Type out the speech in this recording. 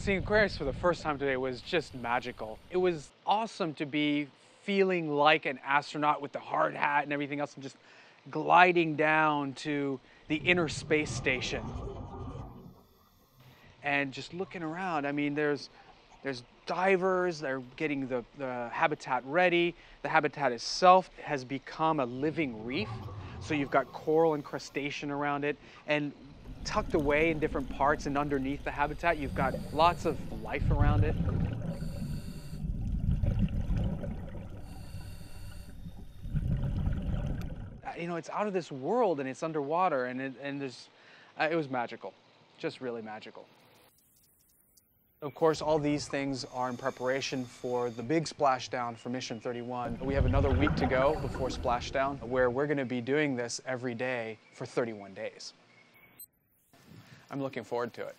Seeing Aquarius for the first time today was just magical. It was awesome to be feeling like an astronaut with the hard hat and everything else and just gliding down to the inner space station. And just looking around, I mean, there's there's divers, they're getting the, the habitat ready. The habitat itself has become a living reef. So you've got coral and crustacean around it. And tucked away in different parts and underneath the habitat, you've got lots of life around it. Uh, You know, it's out of this world and it's underwater and it, and there's, uh, it was magical, just really magical. Of course, all these things are in preparation for the big splashdown for Mission 31. We have another week to go before splashdown, where we're going to be doing this every day for 31 days. I'm looking forward to it.